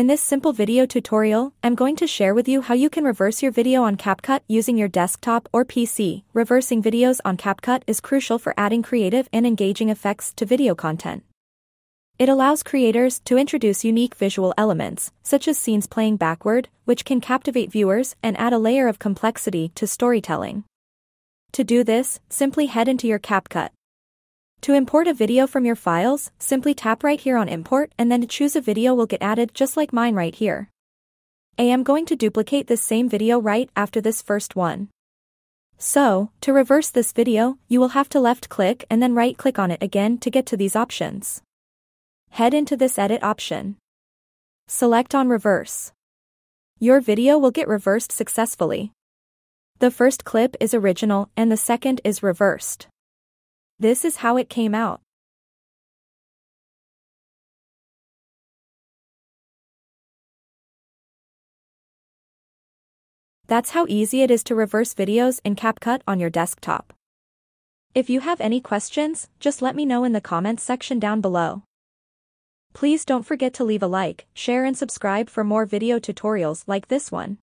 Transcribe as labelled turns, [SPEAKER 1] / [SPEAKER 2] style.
[SPEAKER 1] In this simple video tutorial, I'm going to share with you how you can reverse your video on CapCut using your desktop or PC. Reversing videos on CapCut is crucial for adding creative and engaging effects to video content. It allows creators to introduce unique visual elements, such as scenes playing backward, which can captivate viewers and add a layer of complexity to storytelling. To do this, simply head into your CapCut. To import a video from your files, simply tap right here on Import and then to choose a video will get added just like mine right here. I am going to duplicate this same video right after this first one. So, to reverse this video, you will have to left click and then right click on it again to get to these options. Head into this edit option. Select on reverse. Your video will get reversed successfully. The first clip is original and the second is reversed. This is how it came out. That's how easy it is to reverse videos in CapCut on your desktop. If you have any questions, just let me know in the comments section down below. Please don't forget to leave a like, share and subscribe for more video tutorials like this one.